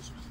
Jesús.